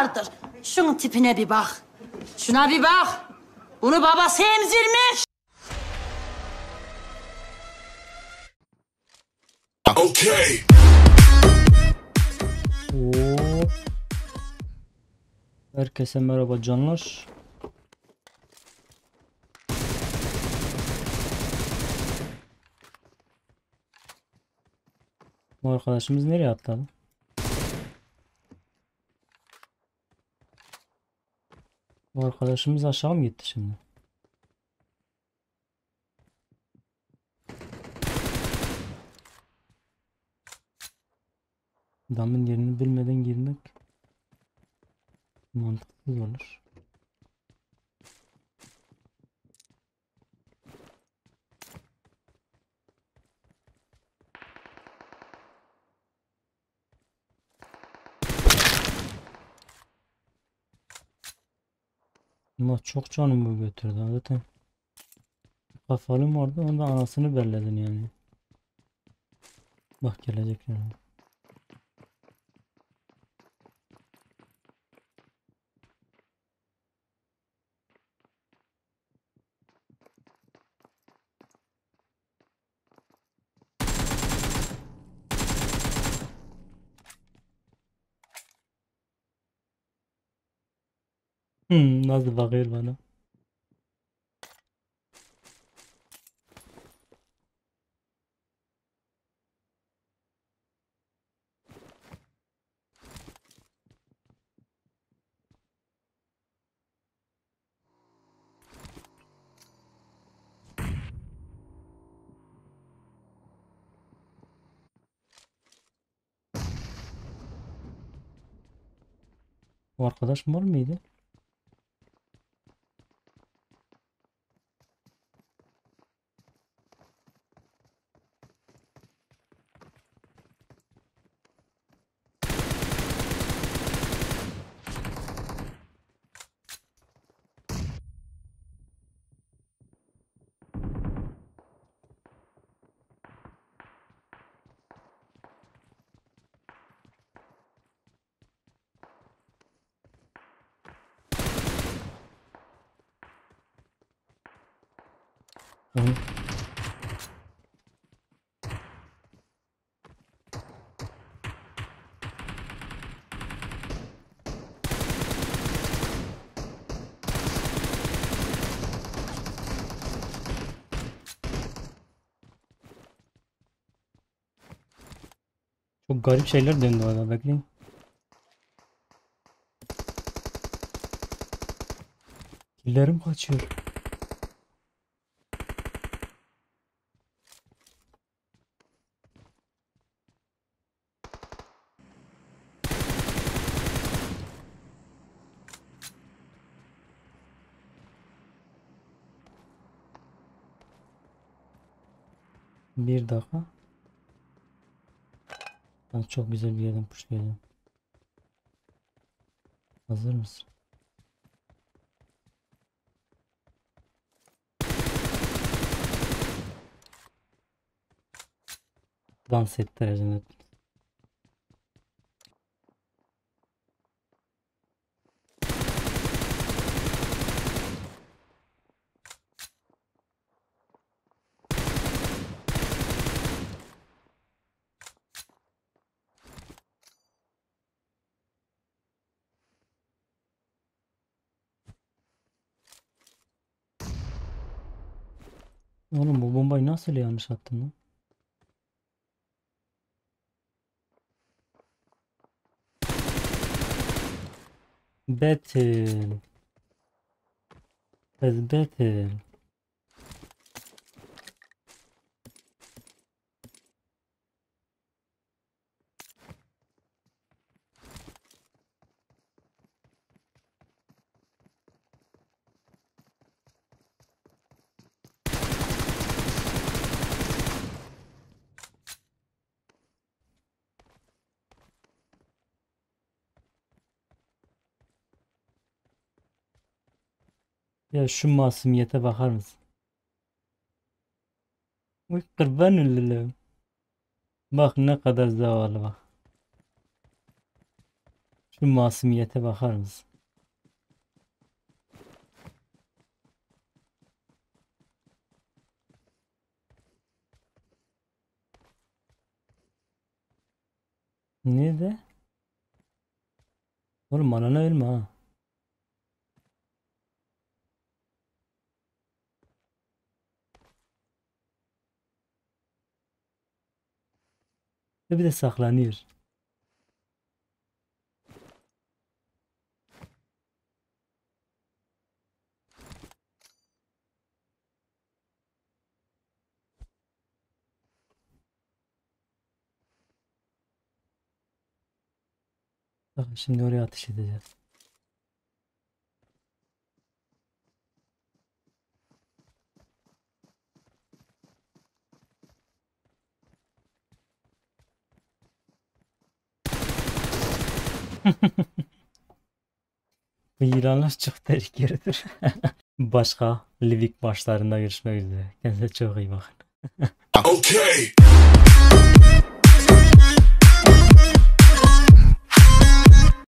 vardır. Şunun tipine bir bak. Şuna bir bak. Bunu babası emzirmiş. Okay. Oo. Herkese merhaba canlar. Bu arkadaşımız nereye atladı? Arkadaşımız aşağı mı gitti şimdi? Adamın yerini bilmeden girmek mantıksız olur. Ama çok canımı götürdü zaten. Kafalım orada onda anasını belledin yani. Bak gelecek yani. Hmm, nasıl bakıyor bana? Bu arkadaş var mıydı? Onu Çok garip şeyler döndü orada bekleyin. Killerim kaçıyor. Bir dakika. Ben çok güzel bir yerden pushlayacağım. Hazır mısın? Dans ettireceğim. Oğlum bu bombayı nasıl yanlış attın lan? Battle. Battle. Ya şu masumiyete bakar mısın? Uy kurban olurum. Bak ne kadar zavallı bak. Şu masumiyete bakar mısın? Nerede? Oğlum anana ölme ha. Ve bir de saklanıyor. Bakın şimdi oraya ateş edeceğiz. Bu İranlar çok tehlikelidir. Başka Livik maçlarında görüşmek üzere. Kendinize çok iyi bakın. Okay.